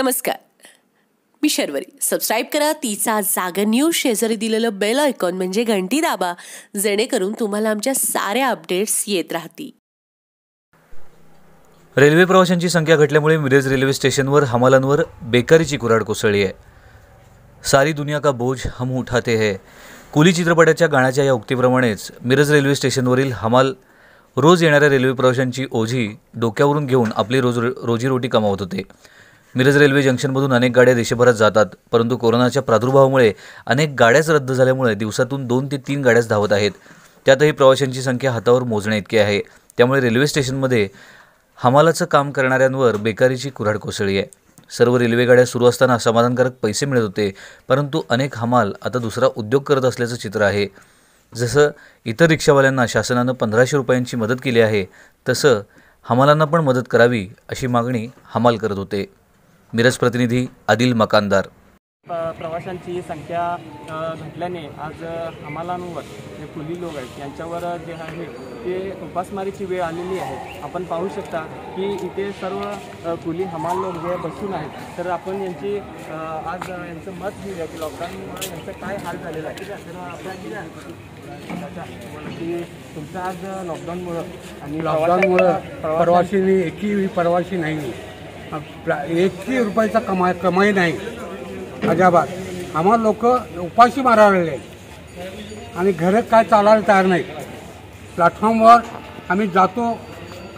नमस्कार. मी शर्वरी. सबस्क्राईब करा तिचा जागा न्यूज शेजारी दिलेलं बेल आयकॉन म्हणजे घंटी दाबा जेणेकरून तुम्हाला आमच्या साऱ्या अपडेट्स येत राहतील. रेल्वे प्रवाशांची संख्या घटल्यामुळे मिरज रेल्वे स्टेशनवर हमालांवर बेकारीची कुऱ्हाड कोसळली आहे. सारी दुनिया का बोझ हम उठाते है. कुली चित्रपटाच्या गाण्याच्या या उक्तीप्रमाणेच मिरज रेल्वे स्टेशनवरील हमाल रोज येणाऱ्या रेल्वे प्रवाशांची ओझी डोक्यावरून घेऊन आपली रोज रोजीरोटी कमावत होते. मिरज रेल्वे जंक्शनमधून अनेक गाड्या देशभरात जातात परंतु कोरोनाच्या प्रादुर्भावामुळे अनेक गाड्याच रद्द झाल्यामुळे दिवसातून दोन ते तीन गाड्याच धावत आहेत. त्यातही प्रवाशांची संख्या हातावर मोजणे इतकी आहे. त्यामुळे रेल्वे स्टेशनमध्ये हमालाचं काम करणाऱ्यांवर बेकारीची कुऱ्हाड कोसळली आहे. सर्व रेल्वे गाड्या सुरू असताना समाधानकारक पैसे मिळत होते परंतु अनेक हमाल आता दुसरा उद्योग करत असल्याचं चित्र आहे. जसं इतर रिक्षावाल्यांना शासनानं पंधराशे रुपयांची मदत केली आहे तसं हमालांना पण मदत करावी अशी मागणी हमाल करत होते. मिरज प्रतिनिधी आदिल मकानदार. प्रवाशांची संख्या घटल्याने आज हमालांवर जे कुली लोक आहेत यांच्यावर जे आहे ते उपासमारीची वेळ आलेली आहे. आपण पाहू शकता की इथे सर्व कुली हमाल लोक जे बसून आहेत तर आपण यांची आज यांचं मत घेऊया की लॉकडाऊनमुळे यांचं काय हाल झालेला आहे. तर आपण की तुमचं आज लॉकडाऊनमुळं आणि लॉकडाऊनमुळं प्रवासींनी एकही प्रवासी नाही. एकही रुपयाचा कमाई कमाई नाही. अजाबात. आम्हाला लोक उपाशी मारायला आणि घरं काय चालायला तयार नाही. प्लॅटफॉर्मवर आम्ही जातो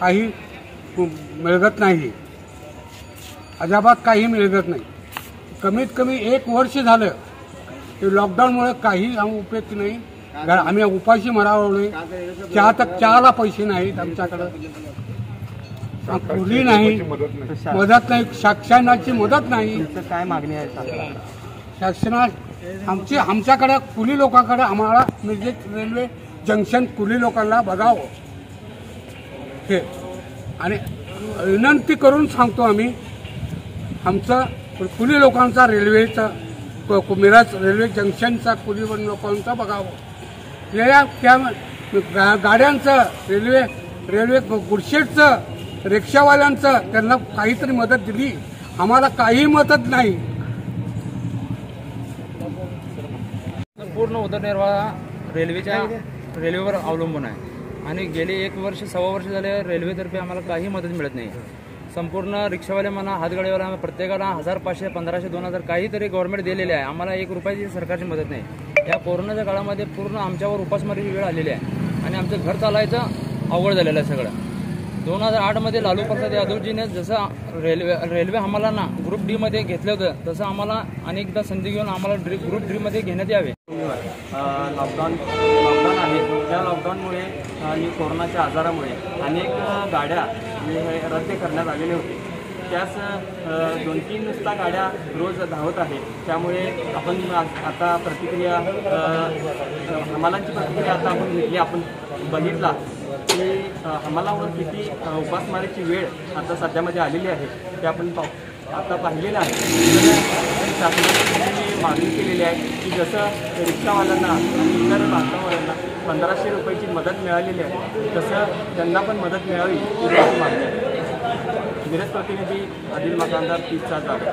काही मिळगत नाही. अजाबात काही मिळगत नाही. कमीत कमी एक वर्ष झालं की लॉकडाऊनमुळे काही आम उपयोग नाही. आम्ही उपाशी मरावं नाही चहा तर चहाला पैसे नाहीत आमच्याकडं. कुली नाही. मदत नाही. शासनाची मदत नाही. काय मागणी आहे शासना आमची आमच्याकडे कुली लोकांकडे आम्हाला म्हणजे रेल्वे जंक्शन कुली लोकांना बघावं. हे. आणि विनंती करून सांगतो आम्ही आमचं कुली लोकांचा रेल्वेचा मिरज रेल्वे जंक्शनचा कुली लोकांचा बघावं. या त्या गा- गाड्यांचं रेल्वे रेल्वे गुडशेटचं रिक्षावाल्यांचं त्यांना काहीतरी मदत दिली. आम्हाला काही मदत नाही. पूर्ण उदरनिर्वाह रेल्वेच्या रेल्वेवर अवलंबून आहे. आणि गेले एक वर्ष सव्वा वर्ष झाले रेल्वेतर्फे आम्हाला काही मदत मिळत नाही. संपूर्ण रिक्षावाले म्हणा हातगाडीवाला आम्हाला प्रत्येकाला हजार पाचशे पंधराशे दोन हजार काहीतरी गव्हर्नमेंट दिलेले आहे. आम्हाला एक रुपयाची सरकारची मदत नाही. या कोरोनाच्या काळामध्ये पूर्ण आमच्यावर उपासमारीची वेळ आलेली आहे. आणि आमचं घर चालायचं अवघड झालेलं आहे सगळं. दोन हजार आठमध्ये लालू प्रसाद यादवजीने जसं रेल्वे रेल्वे आम्हाला ग्रुप डीमध्ये घेतलं होतं तसं आम्हाला अनेकदा संधी घेऊन आम्हाला ड्री ग्रुप डीमध्ये घेण्यात यावे. लॉकडाऊन लॉकडाऊन आहे. त्या लॉकडाऊनमुळे आणि कोरोनाच्या आजारामुळे अनेक गाड्या रद्द करण्यात आलेल्या होते. त्याच दोन तीन नुसता गाड्या रोज धावत आहे. त्यामुळे आपण आता प्रतिक्रिया हमालांची प्रतिक्रिया आता आपण घेतली आपण बघितला. की हमालावर किती उपासमारीची वेळ आता सध्यामध्ये आलेली आहे ते आपण पाहू. आता पाहिलेलं आहे. शासनाने मागणी केलेली आहे की जसं रिक्षावाल्यांना आणि इतर बांधवाल्यांना पंधराशे रुपयाची मदत मिळालेली आहे तसं त्यांना पण मदत मिळावी ही मागणी आहे. प्रतिनिधी आदिल मकानदार तीसचा जागा.